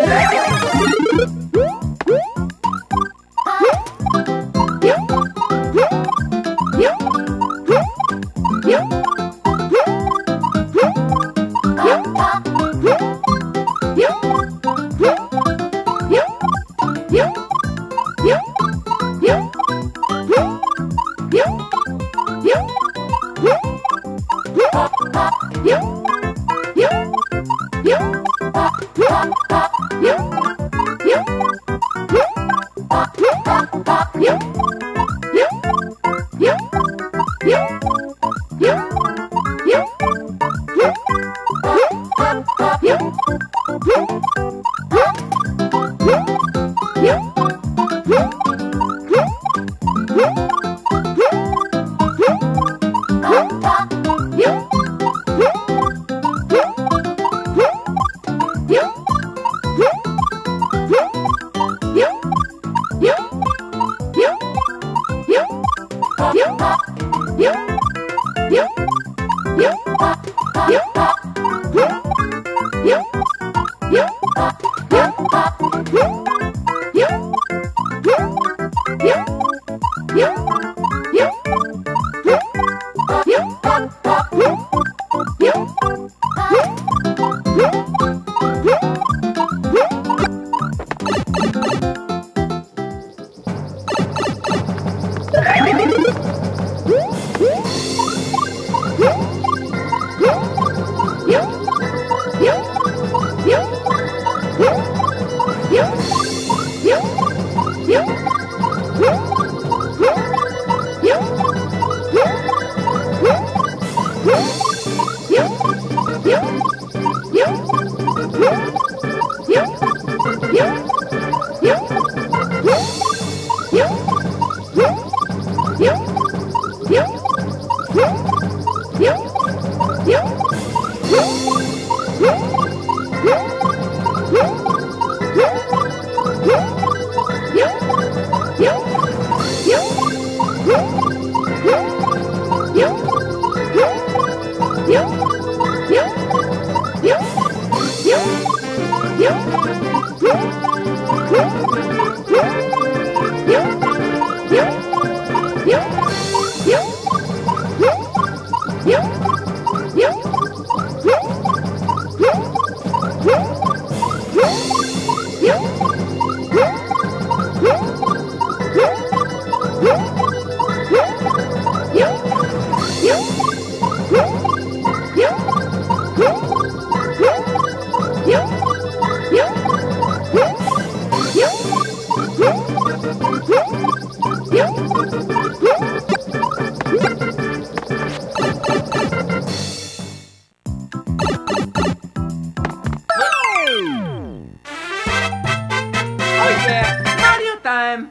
Yeah. Yeah. Yeah. Yeah. Yeah. time.